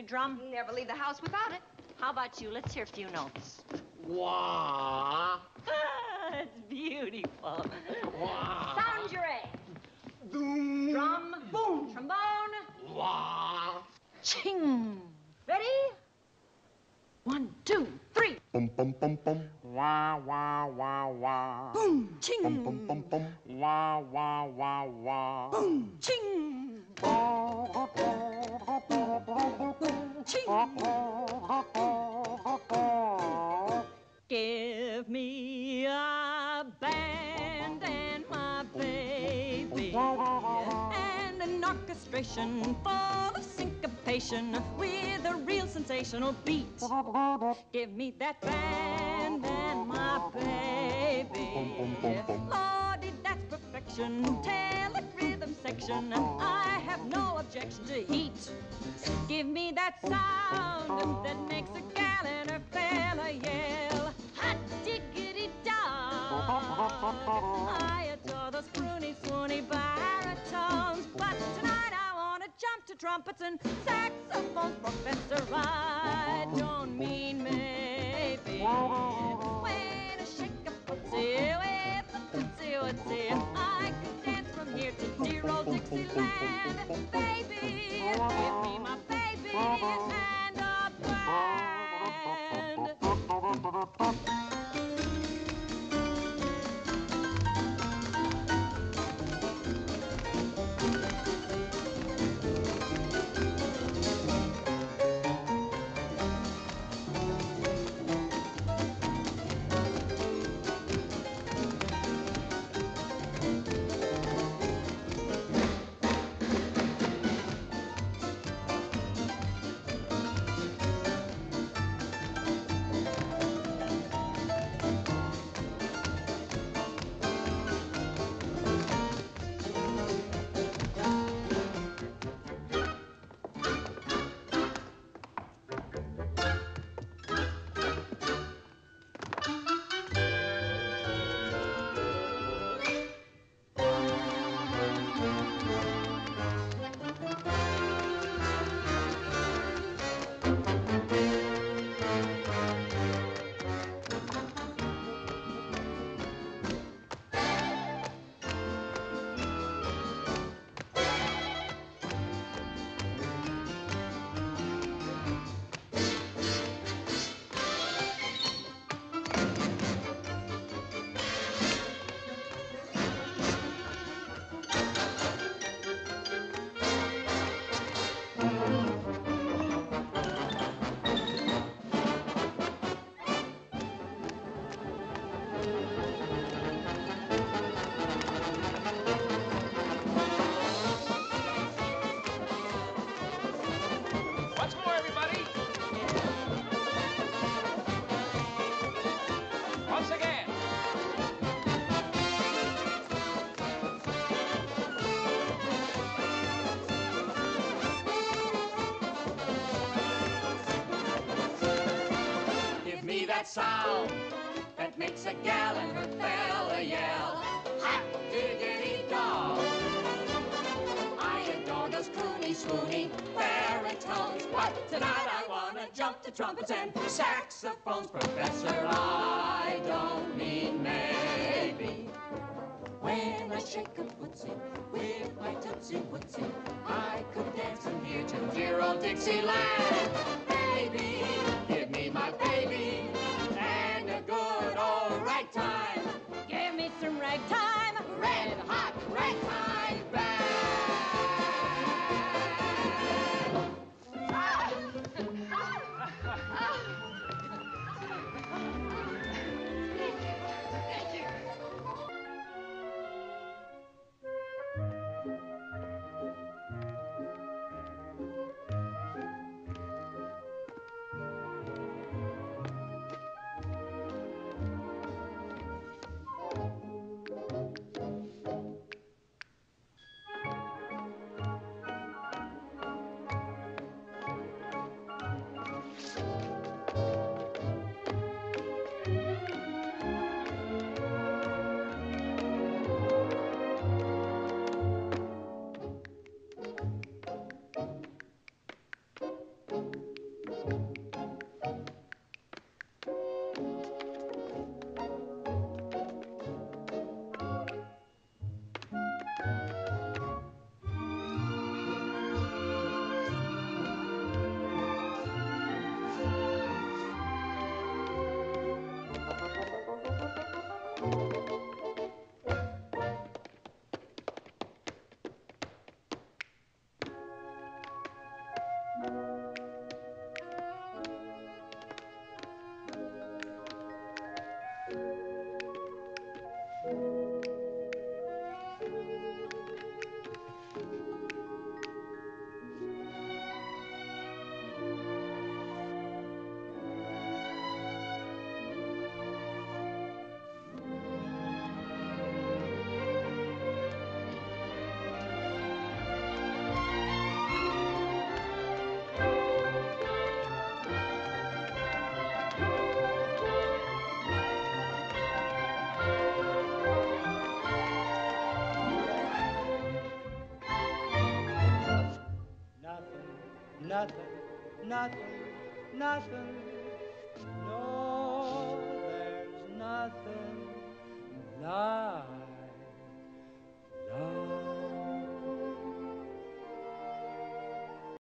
your drum? Never leave the house without it. How about you? Let's hear a few notes. Wah. Ah, it's beautiful. Wah. Sound your A. Doom. Drum. Boom. Trombone. Wah. Ching. Ready? One, two, three. Bum bum bum bum. Wah, wah, wah, wah. Boom. Ching. Bum bum bum bum. Wah, wah, wah, wah. Boom. Ching. Give me a band and my baby and an orchestration full of syncopation with a real sensational beat. Give me that band and my baby. Lordy, that's perfection. Tell it section. I have no objection to heat. Give me that sound that makes a gal and her fella yell. Hot diggity dog. I adore those croony, swoony baritones, but tonight I wanna jump to trumpets and saxophones, Professor. I don't mean maybe. When I shake a footsie with a footsie dear old Dixieland. Baby, that sound that makes a gal and her fella yell. Hot diggity dog. I adore those croony, swoony baritones. But tonight I wanna jump to trumpets and saxophones. Professor, I don't mean maybe. When I shake a footsie with my tootsie wootsie, I could dance from here to dear old Dixieland. nothing, nothing. No, there's nothing. Love.